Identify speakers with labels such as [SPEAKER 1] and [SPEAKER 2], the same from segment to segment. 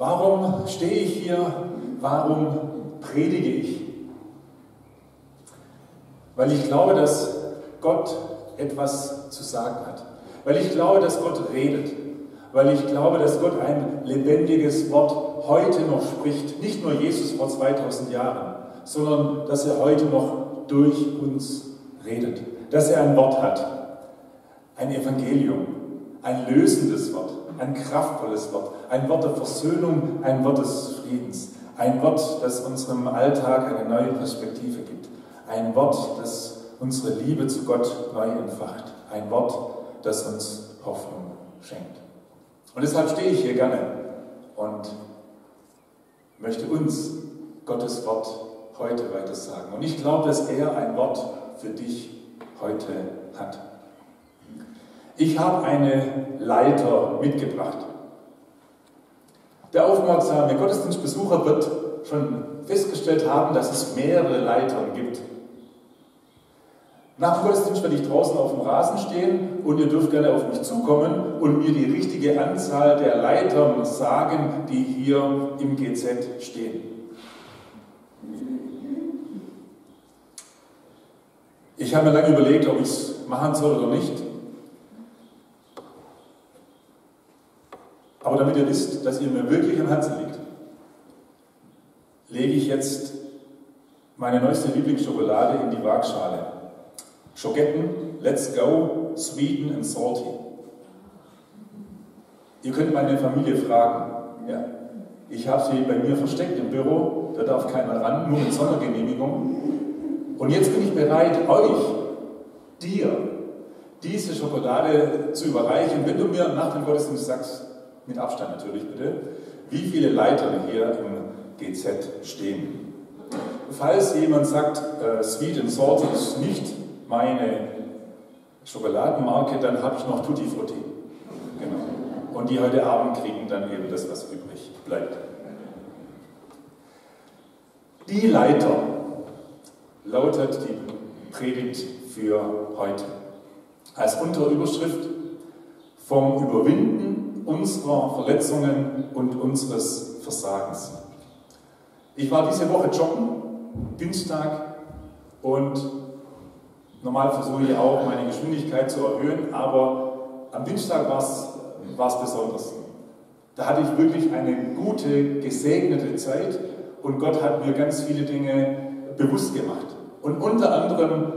[SPEAKER 1] Warum stehe ich hier? Warum predige ich? Weil ich glaube, dass Gott etwas zu sagen hat. Weil ich glaube, dass Gott redet. Weil ich glaube, dass Gott ein lebendiges Wort heute noch spricht. Nicht nur Jesus vor 2000 Jahren, sondern dass er heute noch durch uns redet. Dass er ein Wort hat. Ein Evangelium. Ein lösendes Wort. Ein kraftvolles Wort. Ein Wort der Versöhnung. Ein Wort des Friedens. Ein Wort, das unserem Alltag eine neue Perspektive gibt. Ein Wort, das unsere Liebe zu Gott neu entfacht. Ein Wort, das uns Hoffnung schenkt. Und deshalb stehe ich hier gerne und möchte uns Gottes Wort heute weiter sagen. Und ich glaube, dass er ein Wort für dich heute hat. Ich habe eine Leiter mitgebracht. Der aufmerksame Gottesdienstbesucher wird schon festgestellt haben, dass es mehrere Leitern gibt. Nach dem Gottesdienst werde ich draußen auf dem Rasen stehen und ihr dürft gerne auf mich zukommen und mir die richtige Anzahl der Leitern sagen, die hier im GZ stehen. Ich habe mir lange überlegt, ob ich es machen soll oder nicht. Aber damit ihr wisst, dass ihr mir wirklich am Herzen liegt, lege ich jetzt meine neueste Lieblingsschokolade in die Waagschale. Schogetten, let's go, sweeten and salty. Ihr könnt meine Familie fragen. Ja. Ich habe sie bei mir versteckt im Büro, da darf keiner ran, nur mit Sondergenehmigung. Und jetzt bin ich bereit, euch, dir, diese Schokolade zu überreichen, wenn du mir nach dem Gottesdienst sagst, mit Abstand natürlich bitte, wie viele Leitern hier im GZ stehen. Falls jemand sagt, äh, Sweet and Salty ist nicht meine Schokoladenmarke, dann habe ich noch Tutti Frutti. Genau. Und die heute Abend kriegen dann eben das, was übrig bleibt. Die Leiter lautet die Predigt für heute. Als Unterüberschrift vom Überwinden unserer Verletzungen und unseres Versagens. Ich war diese Woche joggen, Dienstag, und Normal versuche ich auch, meine Geschwindigkeit zu erhöhen, aber am Dienstag war es besonders. Da hatte ich wirklich eine gute, gesegnete Zeit und Gott hat mir ganz viele Dinge bewusst gemacht. Und unter anderem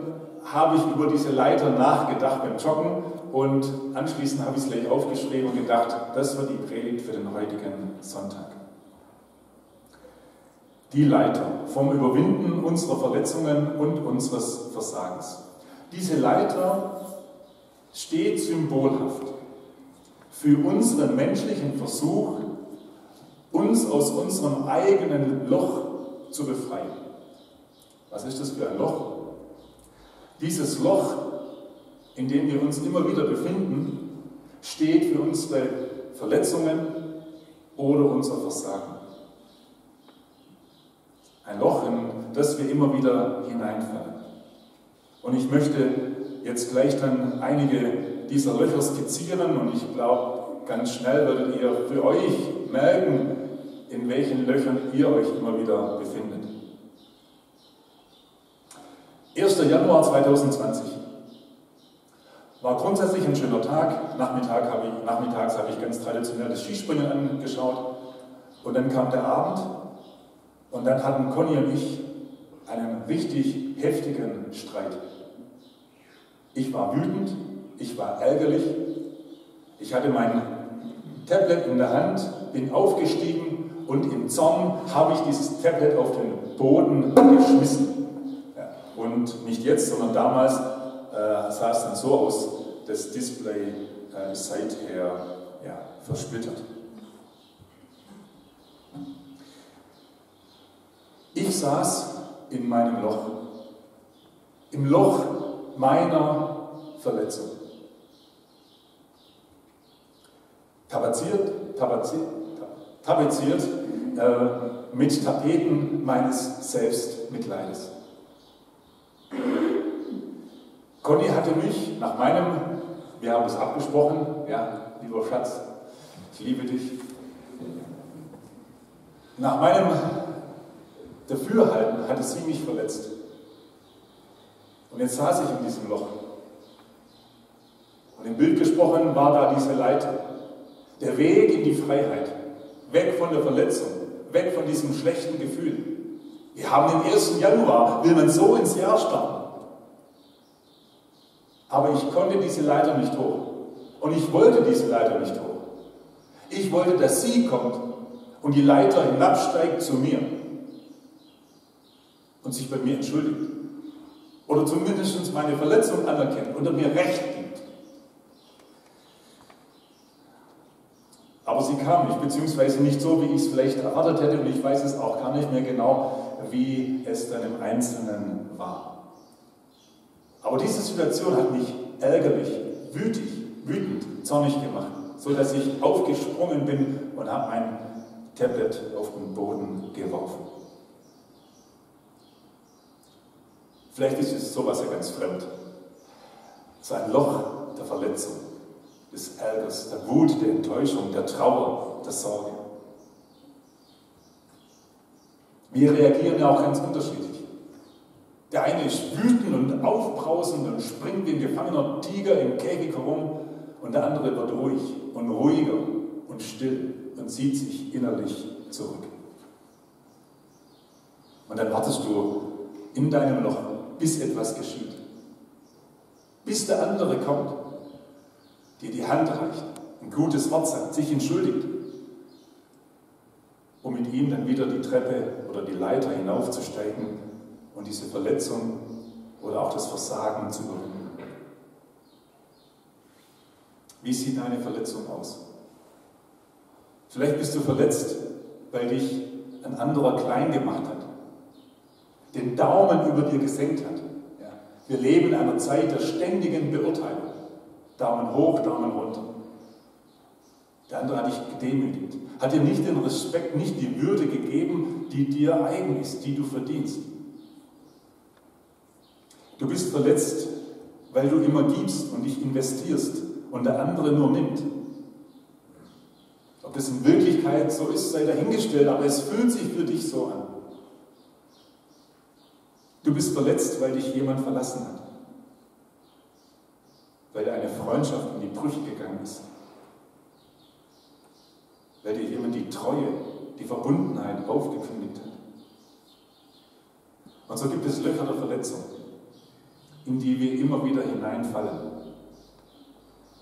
[SPEAKER 1] habe ich über diese Leiter nachgedacht beim Joggen und anschließend habe ich es gleich aufgeschrieben und gedacht, das wird die Predigt für den heutigen Sonntag. Die Leiter vom Überwinden unserer Verletzungen und unseres Versagens. Diese Leiter steht symbolhaft für unseren menschlichen Versuch, uns aus unserem eigenen Loch zu befreien. Was ist das für ein Loch? Dieses Loch, in dem wir uns immer wieder befinden, steht für unsere Verletzungen oder unser Versagen. Ein Loch, in das wir immer wieder hineinfallen. Und ich möchte jetzt gleich dann einige dieser Löcher skizzieren und ich glaube, ganz schnell werdet ihr für euch merken, in welchen Löchern ihr euch immer wieder befindet. 1. Januar 2020 war grundsätzlich ein schöner Tag. Nachmittag habe ich, nachmittags habe ich ganz traditionell das Skispringen angeschaut. Und dann kam der Abend und dann hatten Conny und ich einen richtig heftigen Streit. Ich war wütend, ich war ärgerlich, ich hatte mein Tablet in der Hand, bin aufgestiegen und im Zorn habe ich dieses Tablet auf den Boden geschmissen. Und nicht jetzt, sondern damals äh, sah es dann so aus, das Display äh, seither ja, versplittert. Ich saß in meinem Loch. Im Loch meiner Verletzung. Tapeziert, tapeziert, tapeziert äh, mit Tapeten meines Selbstmitleides. Conny hatte mich nach meinem, wir haben es abgesprochen, ja, lieber Schatz, ich liebe dich. Nach meinem Dafürhalten hatte sie mich verletzt. Und jetzt saß ich in diesem Loch. Und im Bild gesprochen war da diese Leiter. Der Weg in die Freiheit. Weg von der Verletzung. Weg von diesem schlechten Gefühl. Wir haben den 1. Januar. Will man so ins Jahr starten? Aber ich konnte diese Leiter nicht hoch. Und ich wollte diese Leiter nicht hoch. Ich wollte, dass sie kommt und die Leiter hinabsteigt zu mir und sich bei mir entschuldigt. Oder zumindest meine Verletzung anerkennt oder mir Recht gibt. Aber sie kam nicht, beziehungsweise nicht so, wie ich es vielleicht erwartet hätte und ich weiß es auch gar nicht mehr genau, wie es dann im Einzelnen war. Aber diese Situation hat mich ärgerlich, wütig, wütend, zornig gemacht, so dass ich aufgesprungen bin und habe mein Tablet auf den Boden geworfen. Vielleicht ist es sowas ja ganz fremd. So ein Loch der Verletzung, des Ärgers, der Wut, der Enttäuschung, der Trauer, der Sorge. Wir reagieren ja auch ganz unterschiedlich. Der eine ist wütend und aufbrausend und springt wie ein gefangener Tiger im Käfig herum und der andere wird ruhig und ruhiger und still und zieht sich innerlich zurück. Und dann wartest du in deinem Loch bis etwas geschieht. Bis der andere kommt, dir die Hand reicht, ein gutes Wort sagt, sich entschuldigt, um mit ihm dann wieder die Treppe oder die Leiter hinaufzusteigen und diese Verletzung oder auch das Versagen zu überwinden. Wie sieht deine Verletzung aus? Vielleicht bist du verletzt, weil dich ein anderer klein gemacht hat den Daumen über dir gesenkt hat. Wir leben in einer Zeit der ständigen Beurteilung. Daumen hoch, Daumen runter. Der andere hat dich gedemütigt, hat dir nicht den Respekt, nicht die Würde gegeben, die dir eigen ist, die du verdienst. Du bist verletzt, weil du immer gibst und dich investierst und der andere nur nimmt. Ob das in Wirklichkeit so ist, sei dahingestellt, aber es fühlt sich für dich so an. Du bist verletzt, weil dich jemand verlassen hat. Weil eine Freundschaft in die Brüche gegangen ist. Weil dir jemand die Treue, die Verbundenheit aufgekündigt hat. Und so gibt es Löcher der Verletzung, in die wir immer wieder hineinfallen.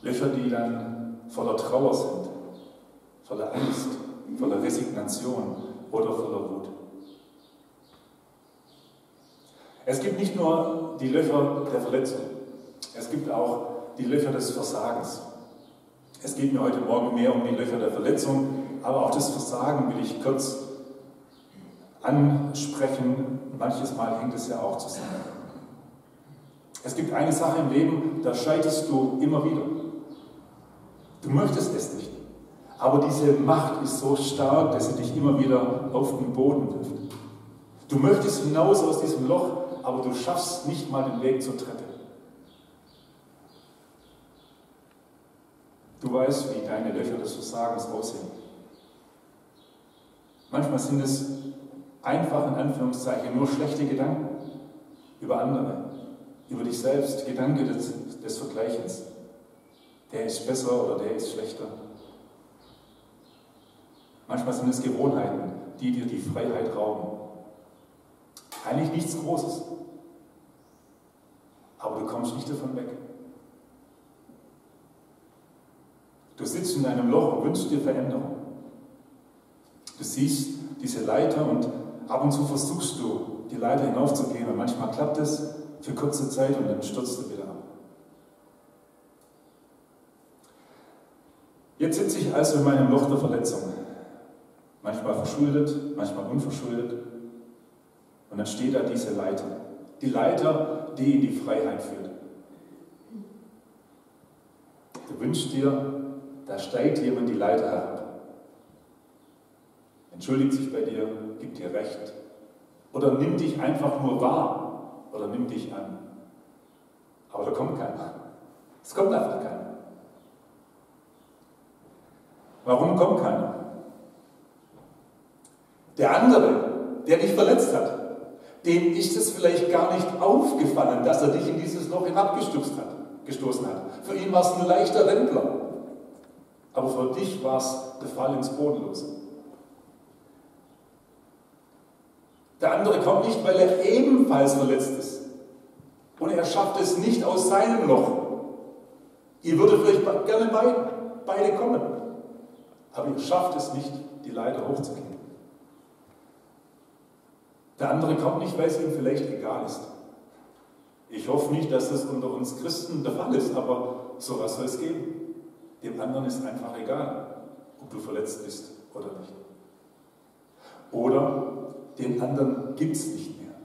[SPEAKER 1] Löcher, die dann voller Trauer sind, voller Angst, voller Resignation oder voller Wut. Es gibt nicht nur die Löcher der Verletzung, es gibt auch die Löcher des Versagens. Es geht mir heute Morgen mehr um die Löcher der Verletzung, aber auch das Versagen will ich kurz ansprechen. Manches Mal hängt es ja auch zusammen. Es gibt eine Sache im Leben, da scheiterst du immer wieder. Du möchtest es nicht. Aber diese Macht ist so stark, dass sie dich immer wieder auf den Boden wirft. Du möchtest hinaus aus diesem Loch, aber du schaffst nicht mal den Weg zur Treppe. Du weißt, wie deine Löcher des Versagens aussehen. Manchmal sind es einfach in Anführungszeichen nur schlechte Gedanken über andere, über dich selbst, Gedanke des, des Vergleichens. Der ist besser oder der ist schlechter. Manchmal sind es Gewohnheiten, die dir die Freiheit rauben. Eigentlich nichts Großes. Aber du kommst nicht davon weg. Du sitzt in deinem Loch und wünschst dir Veränderung. Du siehst diese Leiter und ab und zu versuchst du, die Leiter hinaufzugehen und manchmal klappt es für kurze Zeit und dann stürzt du wieder ab. Jetzt sitze ich also in meinem Loch der Verletzung. Manchmal verschuldet, manchmal unverschuldet. Und dann steht da diese Leiter. Die Leiter, die in die Freiheit führt. Du wünschst dir, da steigt jemand die Leiter herab. Entschuldigt sich bei dir, gibt dir Recht. Oder nimmt dich einfach nur wahr. Oder nimmt dich an. Aber da kommt keiner. Es kommt einfach keiner. Warum kommt keiner? Der andere, der dich verletzt hat, dem ist es vielleicht gar nicht aufgefallen, dass er dich in dieses Loch hinabgestoßen hat. Für ihn war es ein leichter Rentler. Aber für dich war es der Fall ins Bodenlose. Der andere kommt nicht, weil er ebenfalls verletzt ist. Und er schafft es nicht aus seinem Loch. Ihr würdet vielleicht gerne beide, beide kommen. Aber ihr schafft es nicht, die Leiter hochzugehen. Der andere kommt nicht, weil es ihm vielleicht egal ist. Ich hoffe nicht, dass das unter uns Christen der Fall ist, aber sowas soll es geben. Dem anderen ist einfach egal, ob du verletzt bist oder nicht. Oder den anderen gibt es nicht mehr.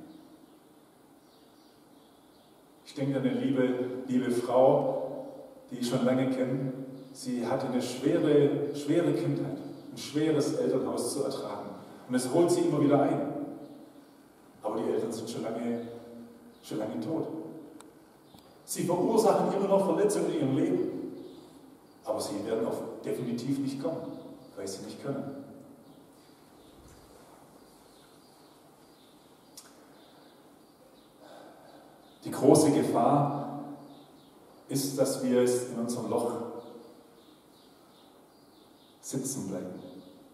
[SPEAKER 1] Ich denke an eine liebe, liebe Frau, die ich schon lange kenne. Sie hatte eine schwere, schwere Kindheit, ein schweres Elternhaus zu ertragen. Und es holt sie immer wieder ein. Aber die Eltern sind schon lange, schon lange tot. Sie verursachen immer noch Verletzungen in ihrem Leben. Aber sie werden auch definitiv nicht kommen, weil sie nicht können. Die große Gefahr ist, dass wir in unserem Loch sitzen bleiben.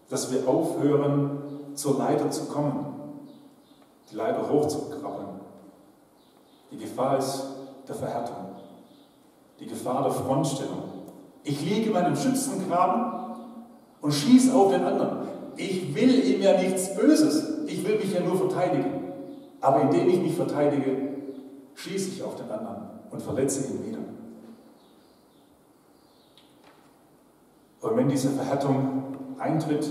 [SPEAKER 1] Dass wir aufhören, zur Leiter zu kommen, die Leiter hochzukrabbeln. Die Gefahr ist der Verhärtung, die Gefahr der Frontstellung. Ich liege in meinem Schützengraben und schieße auf den anderen. Ich will ihm ja nichts Böses. Ich will mich ja nur verteidigen. Aber indem ich mich verteidige, schieße ich auf den anderen und verletze ihn wieder. Und wenn diese Verhärtung eintritt,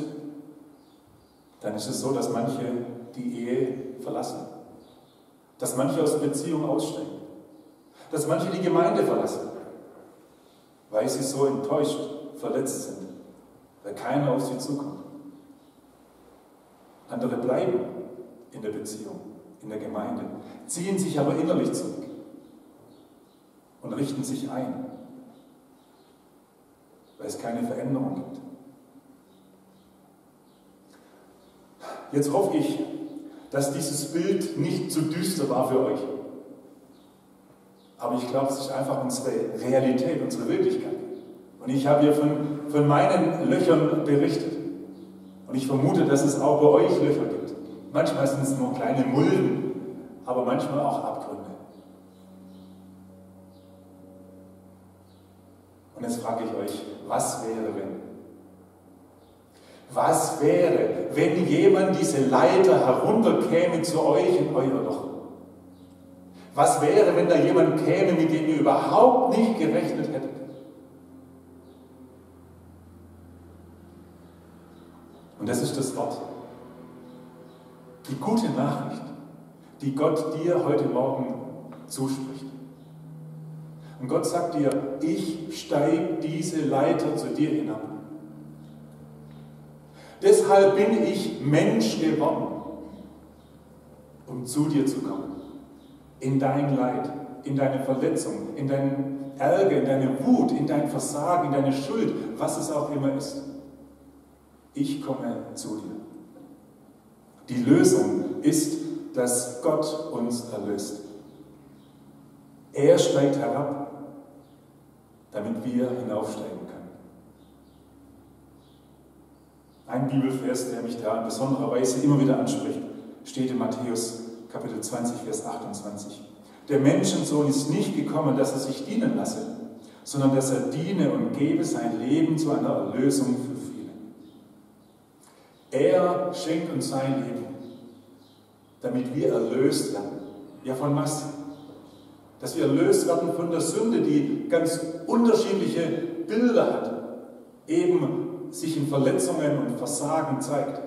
[SPEAKER 1] dann ist es so, dass manche die Ehe verlassen, dass manche aus Beziehung aussteigen, dass manche die Gemeinde verlassen, weil sie so enttäuscht, verletzt sind, weil keiner auf sie zukommt. Andere bleiben in der Beziehung, in der Gemeinde, ziehen sich aber innerlich zurück und richten sich ein, weil es keine Veränderung gibt. Jetzt hoffe ich, dass dieses Bild nicht zu düster war für euch. Aber ich glaube, es ist einfach unsere Realität, unsere Wirklichkeit. Und ich habe hier von, von meinen Löchern berichtet. Und ich vermute, dass es auch bei euch Löcher gibt. Manchmal sind es nur kleine Mulden, aber manchmal auch Abgründe. Und jetzt frage ich euch, was wäre, wenn? Was wäre, wenn jemand diese Leiter herunterkäme zu euch in euer Loch? Was wäre, wenn da jemand käme, mit dem ihr überhaupt nicht gerechnet hättet? Und das ist das Wort. Die gute Nachricht, die Gott dir heute Morgen zuspricht. Und Gott sagt dir, ich steige diese Leiter zu dir hinab. Deshalb bin ich Mensch geworden, um zu dir zu kommen. In dein Leid, in deine Verletzung, in deinen Ärger, in deine Wut, in dein Versagen, in deine Schuld, was es auch immer ist. Ich komme zu dir. Die Lösung ist, dass Gott uns erlöst. Er steigt herab, damit wir hinaufsteigen können. Ein Bibelvers, der mich da in besonderer Weise immer wieder anspricht, steht in Matthäus Kapitel 20, Vers 28. Der Menschensohn ist nicht gekommen, dass er sich dienen lasse, sondern dass er diene und gebe sein Leben zu einer Erlösung für viele. Er schenkt uns sein Leben, damit wir erlöst werden. Ja, von was? Dass wir erlöst werden von der Sünde, die ganz unterschiedliche Bilder hat. Eben sich in Verletzungen und Versagen zeigt.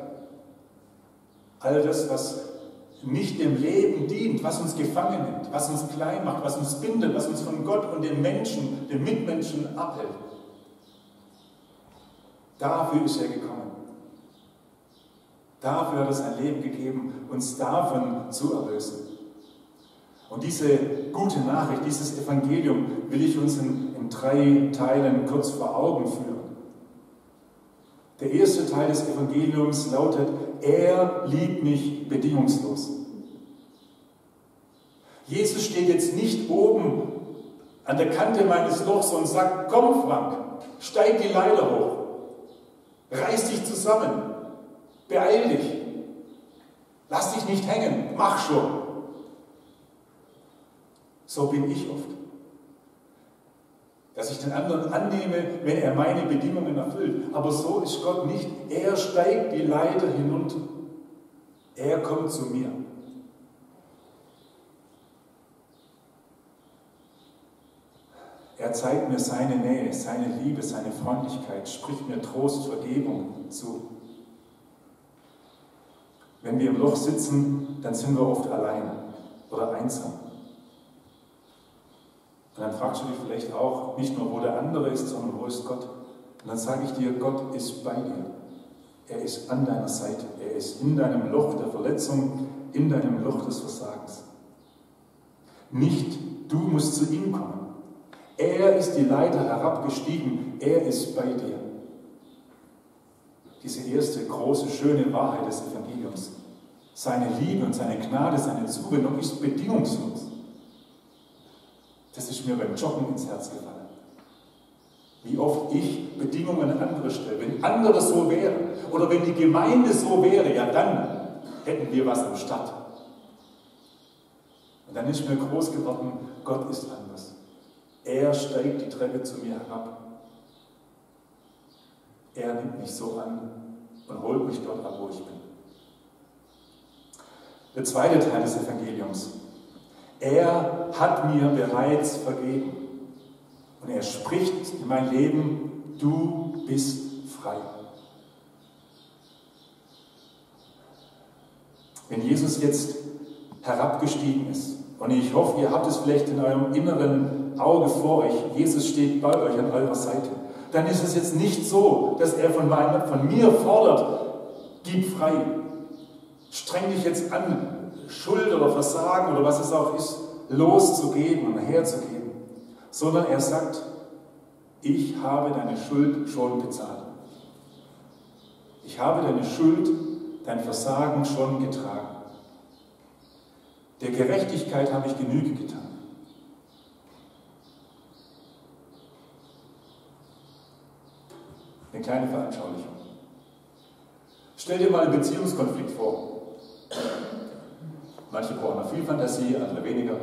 [SPEAKER 1] All das, was nicht dem Leben dient, was uns gefangen nimmt, was uns klein macht, was uns bindet, was uns von Gott und den Menschen, den Mitmenschen abhält. Dafür ist er gekommen. Dafür hat er sein Leben gegeben, uns davon zu erlösen. Und diese gute Nachricht, dieses Evangelium will ich uns in, in drei Teilen kurz vor Augen führen. Der erste Teil des Evangeliums lautet, er liebt mich bedingungslos. Jesus steht jetzt nicht oben an der Kante meines Lochs und sagt, komm Frank, steig die Leiter hoch, reiß dich zusammen, beeil dich, lass dich nicht hängen, mach schon. So bin ich oft. Dass ich den anderen annehme, wenn er meine Bedingungen erfüllt. Aber so ist Gott nicht. Er steigt die Leiter hinunter. Er kommt zu mir. Er zeigt mir seine Nähe, seine Liebe, seine Freundlichkeit, spricht mir Trost, Vergebung zu. Wenn wir im Loch sitzen, dann sind wir oft allein oder einsam. Und dann fragst du dich vielleicht auch nicht nur, wo der andere ist, sondern wo ist Gott? Und dann sage ich dir, Gott ist bei dir. Er ist an deiner Seite. Er ist in deinem Loch der Verletzung, in deinem Loch des Versagens. Nicht du musst zu ihm kommen. Er ist die Leiter herabgestiegen. Er ist bei dir. Diese erste große, schöne Wahrheit des Evangeliums. Seine Liebe und seine Gnade, seine Zuwendung ist bedingungslos. Das ist mir beim Joggen ins Herz gefallen. Wie oft ich Bedingungen an andere stelle. Wenn andere so wären oder wenn die Gemeinde so wäre, ja dann hätten wir was am Start. Und dann ist mir groß geworden, Gott ist anders. Er steigt die Treppe zu mir herab. Er nimmt mich so an und holt mich dort ab, wo ich bin. Der zweite Teil des Evangeliums. Er hat mir bereits vergeben. Und er spricht in mein Leben, du bist frei. Wenn Jesus jetzt herabgestiegen ist, und ich hoffe, ihr habt es vielleicht in eurem inneren Auge vor euch, Jesus steht bei euch an eurer Seite, dann ist es jetzt nicht so, dass er von, meiner, von mir fordert, gib frei, streng dich jetzt an, Schuld oder Versagen oder was es auch ist, loszugeben und herzugeben, sondern er sagt, ich habe deine Schuld schon bezahlt. Ich habe deine Schuld, dein Versagen schon getragen. Der Gerechtigkeit habe ich Genüge getan. Eine kleine Veranschaulichung. Stell dir mal einen Beziehungskonflikt vor. Manche brauchen viel Fantasie, andere weniger.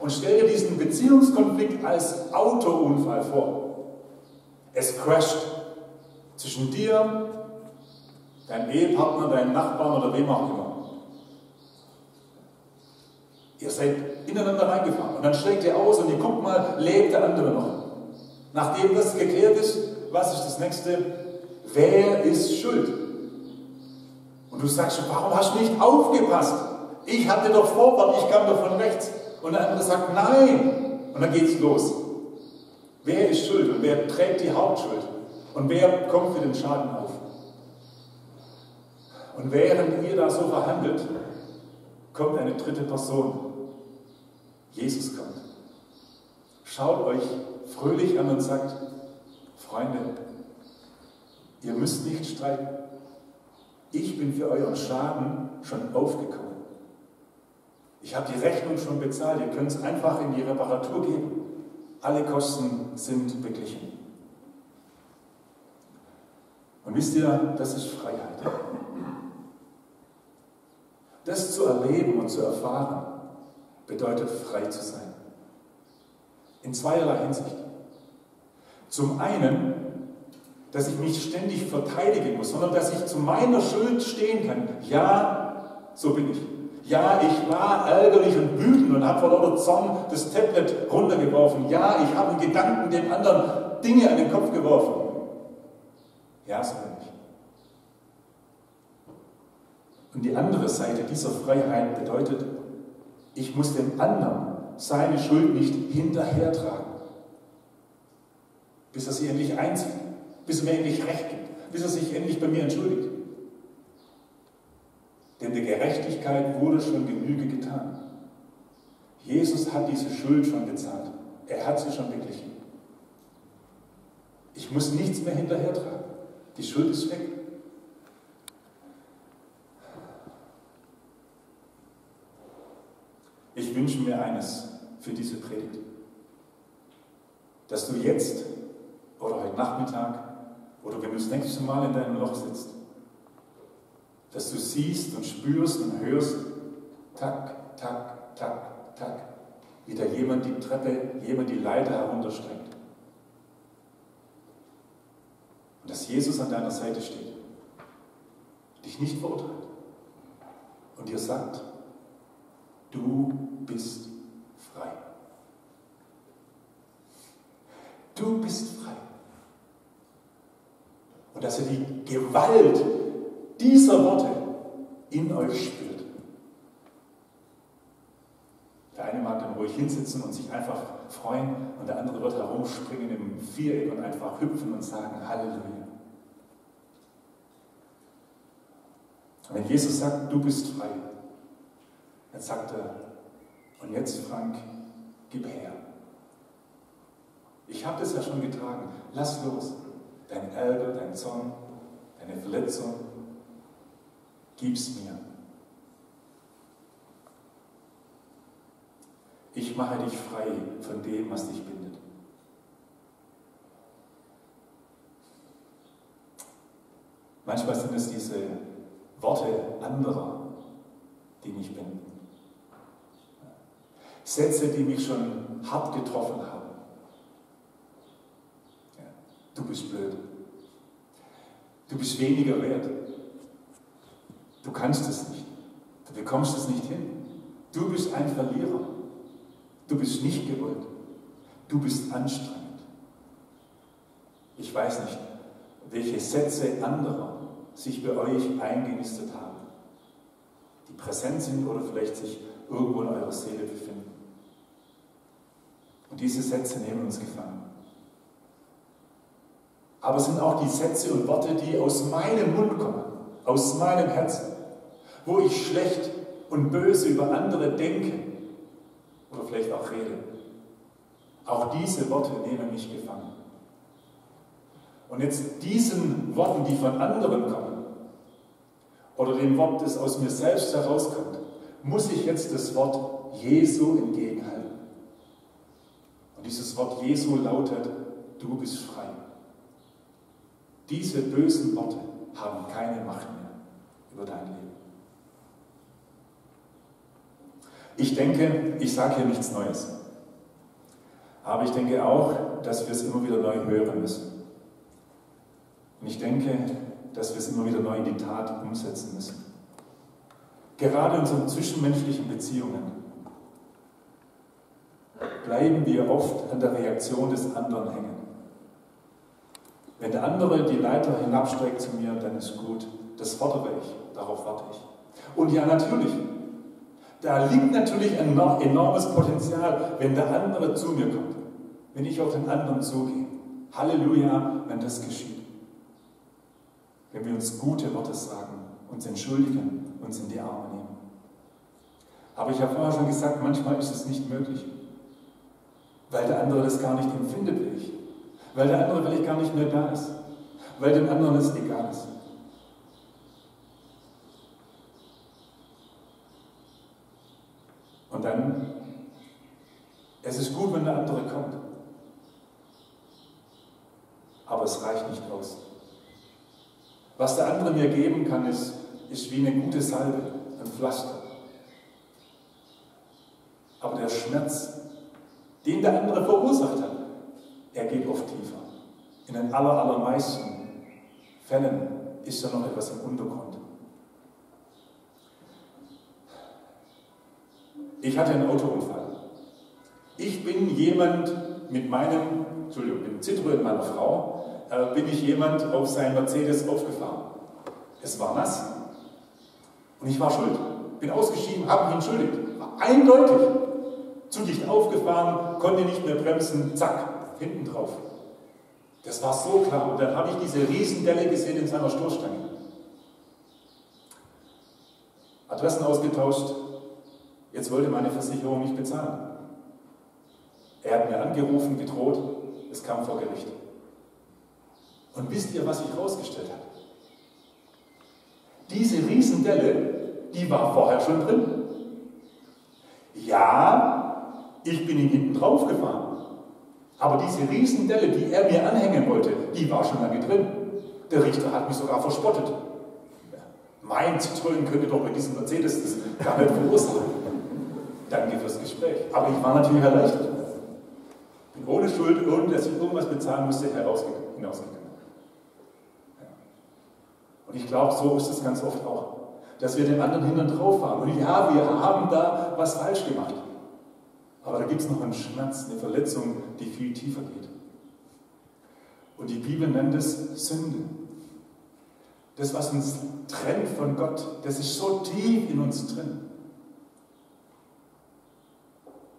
[SPEAKER 1] Und stell dir diesen Beziehungskonflikt als Autounfall vor. Es crasht zwischen dir, deinem Ehepartner, deinem Nachbarn oder wem auch immer. Ihr seid ineinander reingefahren und dann schlägt ihr aus und ihr guckt mal, lebt der andere noch. Nachdem das geklärt ist, was ist das nächste? Wer ist schuld? Und du sagst schon, warum hast du nicht aufgepasst? Ich hatte doch Vorwand, ich kam doch von rechts. Und der andere sagt, nein. Und dann geht es los. Wer ist schuld und wer trägt die Hauptschuld? Und wer kommt für den Schaden auf? Und während ihr da so verhandelt, kommt eine dritte Person. Jesus kommt. Schaut euch fröhlich an und sagt, Freunde, ihr müsst nicht streiten. Ich bin für euren Schaden schon aufgekommen. Ich habe die Rechnung schon bezahlt. Ihr könnt es einfach in die Reparatur geben. Alle Kosten sind beglichen. Und wisst ihr, das ist Freiheit. Das zu erleben und zu erfahren, bedeutet frei zu sein. In zweierlei Hinsicht. Zum einen, dass ich mich ständig verteidigen muss, sondern dass ich zu meiner Schuld stehen kann. Ja, so bin ich. Ja, ich war ärgerlich und wütend und habe vor lauter Zorn das Tablet runtergeworfen. Ja, ich habe in Gedanken dem anderen Dinge an den Kopf geworfen. Ja, so bin ich. Und die andere Seite dieser Freiheit bedeutet, ich muss dem anderen seine Schuld nicht hinterhertragen, bis er sie endlich einzieht, bis er mir endlich Recht gibt, bis er sich endlich bei mir entschuldigt. Denn der Gerechtigkeit wurde schon Genüge getan. Jesus hat diese Schuld schon bezahlt. Er hat sie schon beglichen. Ich muss nichts mehr hinterhertragen. Die Schuld ist weg. Ich wünsche mir eines für diese Predigt, dass du jetzt oder heute Nachmittag oder wenn du das nächste Mal in deinem Loch sitzt, dass du siehst und spürst und hörst, tak, tak, tak, tak, wie da jemand die Treppe, jemand die Leiter heruntersteigt. Und dass Jesus an deiner Seite steht, dich nicht verurteilt und dir sagt, du bist frei. Du bist frei. Und dass er die Gewalt dieser Worte in euch spürt. Der eine mag dann ruhig hinsitzen und sich einfach freuen und der andere wird herumspringen im Viereck und einfach hüpfen und sagen Halleluja. Und wenn Jesus sagt, du bist frei, dann sagt er, und jetzt Frank, gib her. Ich habe das ja schon getragen. Lass los. Dein Ärger, dein Zorn, deine Verletzung, gib's mir. Ich mache dich frei von dem, was dich bindet. Manchmal sind es diese Worte anderer, die mich binden. Sätze, die mich schon hart getroffen haben. Du bist blöd. Du bist weniger wert. Du kannst es nicht. Du bekommst es nicht hin. Du bist ein Verlierer. Du bist nicht gewollt. Du bist anstrengend. Ich weiß nicht, welche Sätze anderer sich bei euch eingenistet haben, die präsent sind oder vielleicht sich irgendwo in eurer Seele befinden. Und diese Sätze nehmen uns gefangen. Aber es sind auch die Sätze und Worte, die aus meinem Mund kommen, aus meinem Herzen, wo ich schlecht und böse über andere denke oder vielleicht auch rede. Auch diese Worte nehmen mich gefangen. Und jetzt diesen Worten, die von anderen kommen, oder dem Wort, das aus mir selbst herauskommt, muss ich jetzt das Wort Jesu entgegenhalten. Und dieses Wort Jesu lautet, du bist frei. Diese bösen Worte haben keine Macht mehr über dein Leben. Ich denke, ich sage hier nichts Neues. Aber ich denke auch, dass wir es immer wieder neu hören müssen. Und ich denke, dass wir es immer wieder neu in die Tat umsetzen müssen. Gerade in unseren zwischenmenschlichen Beziehungen bleiben wir oft an der Reaktion des anderen hängen. Wenn der andere die Leiter hinabsteigt zu mir, dann ist gut. Das fordere ich, darauf warte ich. Und ja, natürlich, da liegt natürlich ein enormes Potenzial, wenn der andere zu mir kommt, wenn ich auf den anderen zugehe. Halleluja, wenn das geschieht. Wenn wir uns gute Worte sagen, uns entschuldigen, uns in die Arme nehmen. Aber ich habe vorher schon gesagt, manchmal ist es nicht möglich, weil der andere das gar nicht empfindet wie ich, weil der andere vielleicht gar nicht mehr da ist, weil dem anderen es egal ist. Und dann, es ist gut, wenn der andere kommt. Aber es reicht nicht aus. Was der andere mir geben kann, ist, ist wie eine gute Salbe, ein Pflaster. Aber der Schmerz, den der andere verursacht hat, er geht oft tiefer. In den aller, allermeisten Fällen ist da noch etwas im Untergrund. Ich hatte einen Autounfall. Ich bin jemand mit meinem, Entschuldigung, mit dem Citroën meiner Frau, äh, bin ich jemand auf seinen Mercedes aufgefahren. Es war nass. Und ich war schuld. Bin ausgeschieden, habe mich entschuldigt. War eindeutig. Zu dicht aufgefahren, konnte nicht mehr bremsen, zack, hinten drauf. Das war so klar. Und dann habe ich diese Riesendelle gesehen in seiner Stoßstange. Adressen ausgetauscht, Jetzt wollte meine Versicherung nicht bezahlen. Er hat mir angerufen, gedroht, es kam vor Gericht. Und wisst ihr, was sich herausgestellt hat? Diese Riesendelle, die war vorher schon drin. Ja, ich bin ihn hinten drauf gefahren. Aber diese Riesendelle, die er mir anhängen wollte, die war schon lange drin. Der Richter hat mich sogar verspottet. Mein Zitronen könnte doch bei diesem Mercedes das gar nicht verursachen. Danke fürs Gespräch. Aber ich war natürlich erleichtert. Bin ohne Schuld, ohne dass ich irgendwas bezahlen musste, hinausgegangen. Und ich glaube, so ist es ganz oft auch, dass wir den anderen hinten drauf fahren. Und ja, wir haben da was falsch gemacht. Aber da gibt es noch einen Schmerz, eine Verletzung, die viel tiefer geht. Und die Bibel nennt es Sünde. Das, was uns trennt von Gott, das ist so tief in uns drin.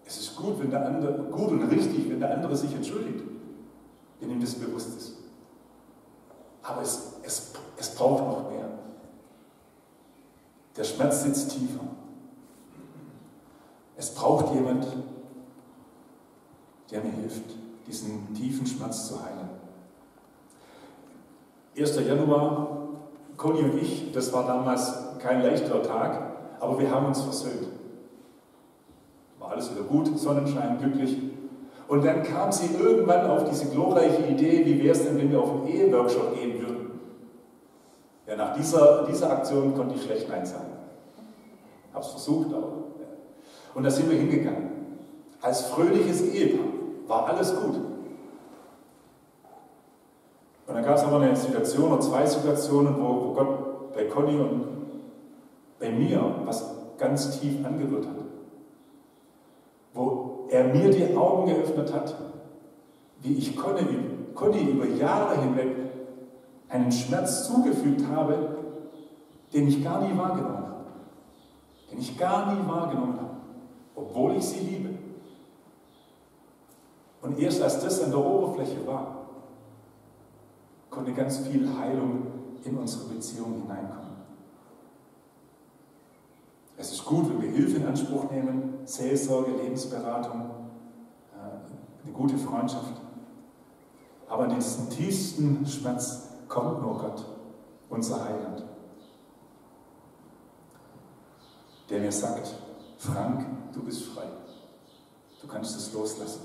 [SPEAKER 1] Es gut, wenn der andere, gut und richtig, wenn der andere sich entschuldigt, wenn ihm das bewusst ist. Aber es, es, es braucht noch mehr. Der Schmerz sitzt tiefer. Es braucht jemand, der mir hilft, diesen tiefen Schmerz zu heilen. 1. Januar, Conny und ich, das war damals kein leichterer Tag, aber wir haben uns versöhnt. War alles wieder gut, Sonnenschein, glücklich. Und dann kam sie irgendwann auf diese glorreiche Idee, wie wäre es denn, wenn wir auf einen Eheworkshop gehen würden? Ja, nach dieser, dieser Aktion konnte ich schlecht Nein sagen. Habe es versucht, aber. Ja. Und da sind wir hingegangen. Als fröhliches Ehepaar war alles gut. Und dann gab es aber eine Situation oder zwei Situationen, wo, wo Gott bei Conny und bei mir was ganz tief angerührt hat. Er mir die Augen geöffnet hat, wie ich Conny über Jahre hinweg einen Schmerz zugefügt habe, den ich gar nie wahrgenommen habe. Den ich gar nie wahrgenommen habe, obwohl ich sie liebe. Und erst als das an der Oberfläche war, konnte ganz viel Heilung in unsere Beziehung hineinkommen. Es ist gut, wenn wir Hilfe in Anspruch nehmen, Seelsorge, Lebensberatung, äh, eine gute Freundschaft. Aber in diesen tiefsten Schmerz kommt nur Gott, unser Heiland, der mir sagt, Frank, du bist frei. Du kannst es loslassen.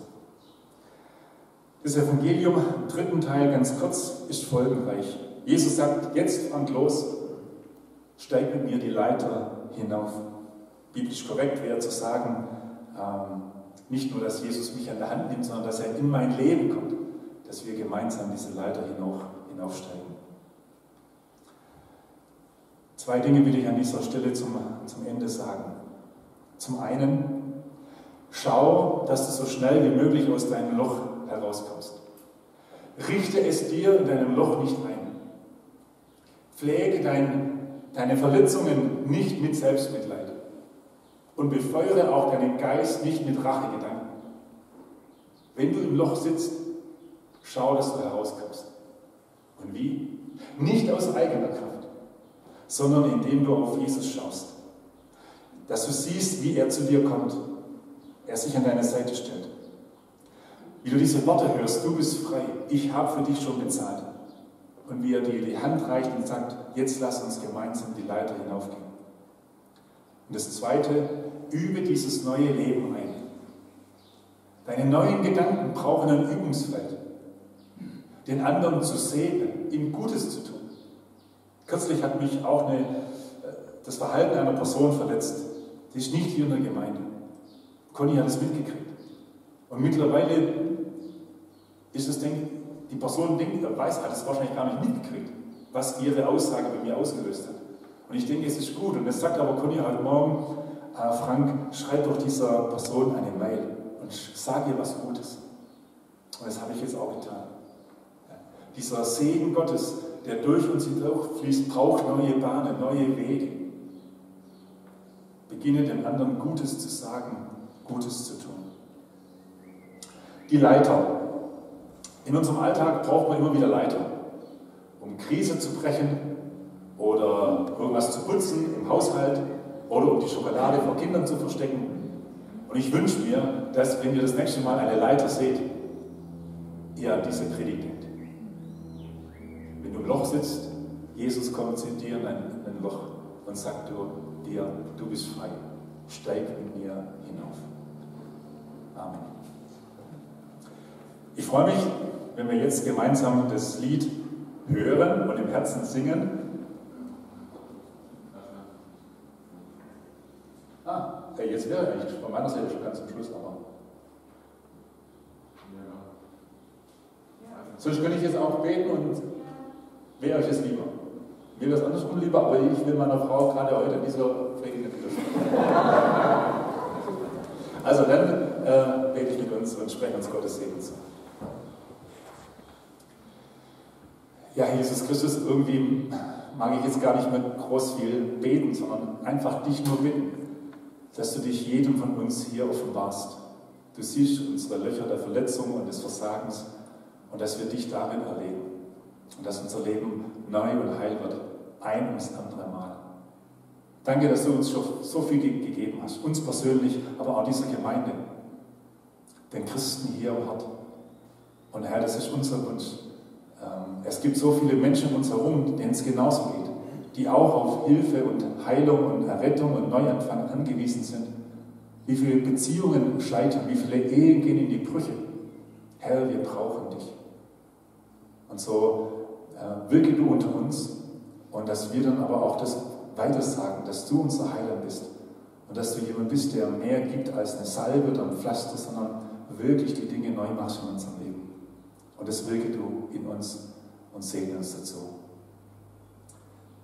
[SPEAKER 1] Das Evangelium dritten Teil, ganz kurz, ist folgenreich. Jesus sagt, jetzt fand los, steig mit mir die Leiter hinauf. Biblisch korrekt wäre zu sagen, ähm, nicht nur, dass Jesus mich an der Hand nimmt, sondern dass er in mein Leben kommt, dass wir gemeinsam diese Leiter hinauf, hinaufsteigen. Zwei Dinge will ich an dieser Stelle zum, zum Ende sagen. Zum einen, schau, dass du so schnell wie möglich aus deinem Loch herauskommst. Richte es dir in deinem Loch nicht ein. Pflege dein, deine Verletzungen nicht mit Selbstmitleid. Und befeuere auch deinen Geist nicht mit Rachegedanken. Wenn du im Loch sitzt, schau, dass du herauskommst. Und wie? Nicht aus eigener Kraft, sondern indem du auf Jesus schaust. Dass du siehst, wie er zu dir kommt. Er sich an deine Seite stellt. Wie du diese Worte hörst, du bist frei, ich habe für dich schon bezahlt. Und wie er dir die Hand reicht und sagt, jetzt lass uns gemeinsam die Leiter hinaufgehen. Und das Zweite, übe dieses neue Leben ein. Deine neuen Gedanken brauchen ein Übungsfeld. Den anderen zu sehen, ihm Gutes zu tun. Kürzlich hat mich auch eine, äh, das Verhalten einer Person verletzt. Die ist nicht hier in der Gemeinde. Conny hat es mitgekriegt. Und mittlerweile ist es, denke die Person denkt, weiß, hat es wahrscheinlich gar nicht mitgekriegt, was ihre Aussage bei mir ausgelöst hat. Und ich denke, es ist gut. Und es sagt aber Conny heute Morgen, äh, Frank, schreib doch dieser Person eine Mail und sag ihr was Gutes. Und das habe ich jetzt auch getan. Ja. Dieser Segen Gottes, der durch uns hindurchfließt, braucht neue Bahnen, neue Wege. Beginne dem anderen Gutes zu sagen, Gutes zu tun. Die Leiter. In unserem Alltag braucht man immer wieder Leiter, um Krise zu brechen oder irgendwas zu putzen im Haushalt oder um die Schokolade vor Kindern zu verstecken. Und ich wünsche mir, dass, wenn ihr das nächste Mal eine Leiter seht, ihr an diese Predigt denkt. wenn du im Loch sitzt, Jesus kommt zu dir in ein, in ein Loch und sagt du, dir, du bist frei. Steig mit mir hinauf. Amen. Ich freue mich, wenn wir jetzt gemeinsam das Lied hören und im Herzen singen. Ah, jetzt wäre eigentlich von meiner Seite schon ganz zum Schluss, aber. Sonst könnte ich jetzt auch beten und wäre euch es lieber. Mir wäre es andersrum lieber, aber ich will meiner Frau gerade heute dieser Predigt Also dann äh, bete ich mit uns und spreche uns Gottes Segen zu. Ja, Jesus Christus, irgendwie mag ich jetzt gar nicht mehr groß viel beten, sondern einfach dich nur bitten, dass du dich jedem von uns hier offenbarst. Du siehst unsere Löcher der Verletzung und des Versagens und dass wir dich darin erleben und dass unser Leben neu und heil wird, ein und das andere Mal. Danke, dass du uns schon so viel gegeben hast, uns persönlich, aber auch dieser Gemeinde, den Christen hier am Hort. Und Herr, das ist unser Wunsch. Ähm, es gibt so viele Menschen um uns herum, denen es genauso geht, die auch auf Hilfe und Heilung und Errettung und Neuanfang angewiesen sind. Wie viele Beziehungen scheitern, wie viele Ehen gehen in die Brüche. Herr, wir brauchen dich. Und so äh, wirke du unter uns und dass wir dann aber auch das weitersagen, dass du unser Heiler bist und dass du jemand bist, der mehr gibt als eine Salbe oder ein Pflaster, sondern wirklich die Dinge neu machst in unserem Leben. Und das wirke du in uns und segne uns dazu.